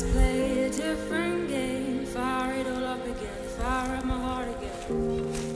Let's play a different game. Fire it all up again. Fire up my heart again.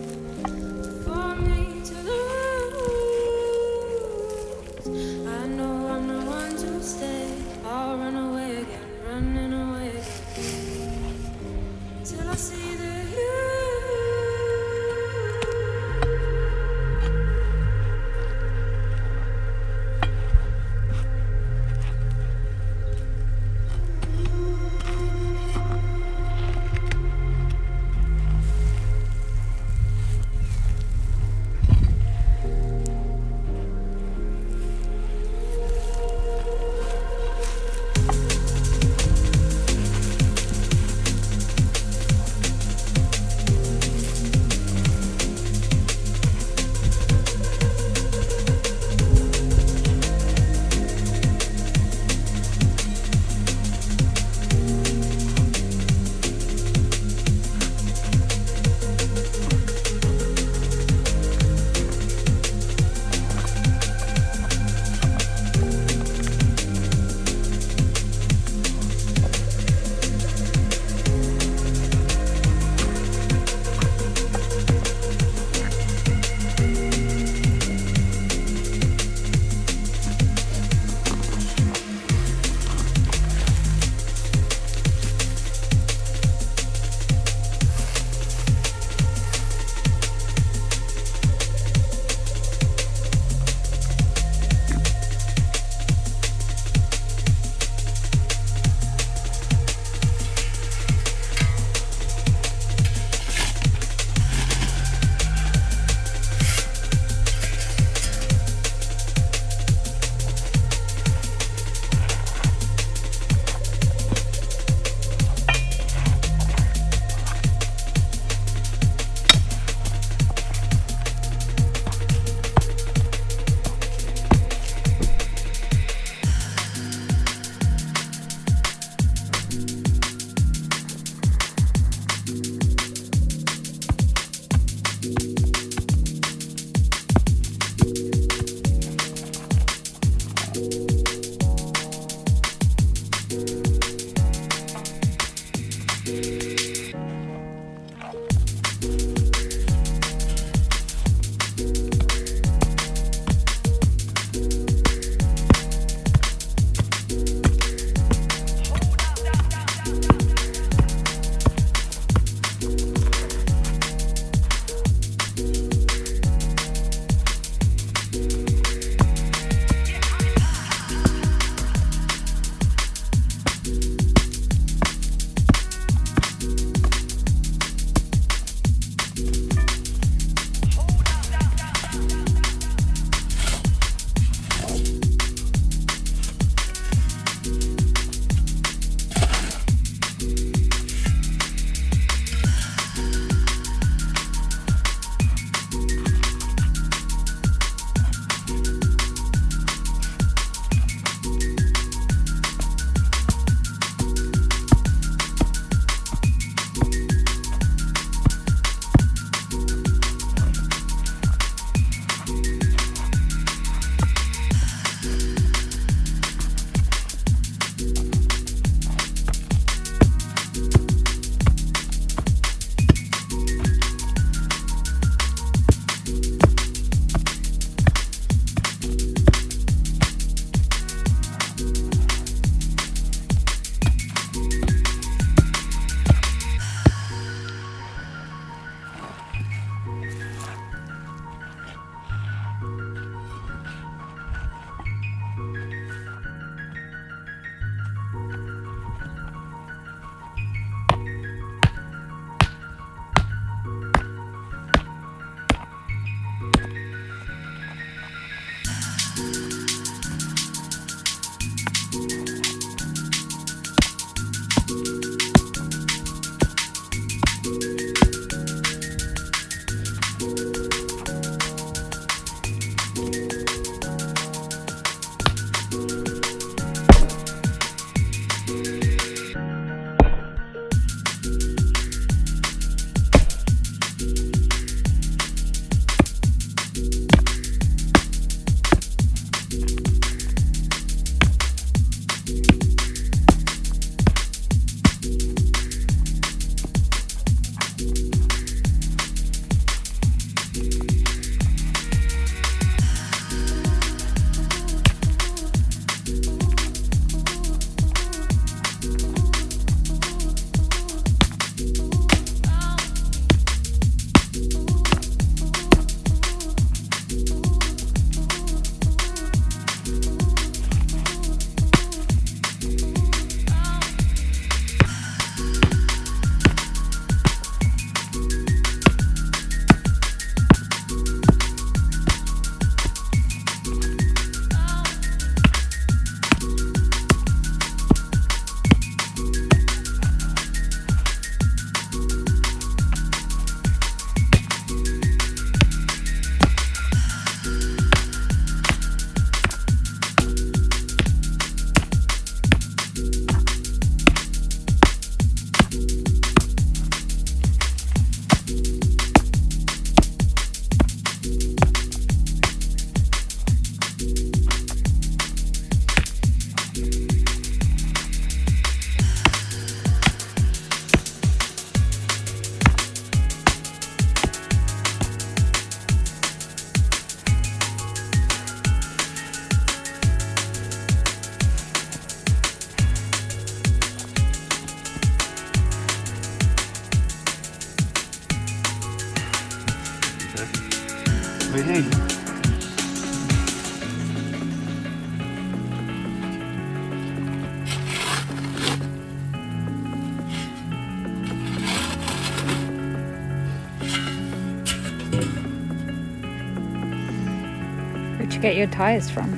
Your tires from?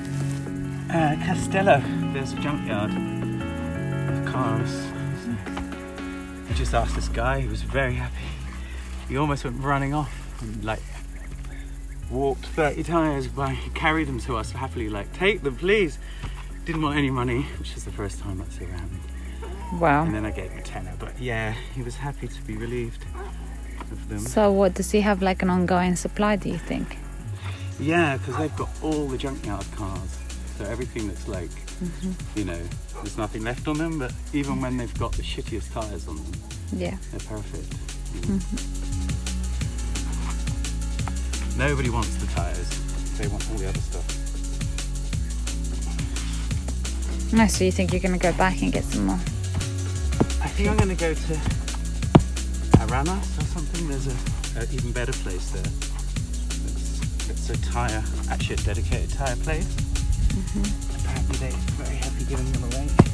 Uh, Castello. There's a junkyard of cars. I just asked this guy. He was very happy. He almost went running off and like walked 30 tires by. He carried them to us happily. Like, take them, please. Didn't want any money, which is the first time that's ever happened. Wow. And then I gave him a tenner. But yeah, he was happy to be relieved of them. So, what does he have like an ongoing supply? Do you think? Yeah, because they've got all the junkyard cars. So everything that's like mm-hmm. You know, there's nothing left on them, but even when they've got the shittiest tyres on them, Yeah. they're perfect. know. Nobody wants the tyres. They want all the other stuff. No, so you think you're gonna go back and get some more? I think I'm going to go to Aranas or something. There's a, a even better place there. It's, a tyre, actually a dedicated tyre place. Mm-hmm. Apparently they're very happy giving them away.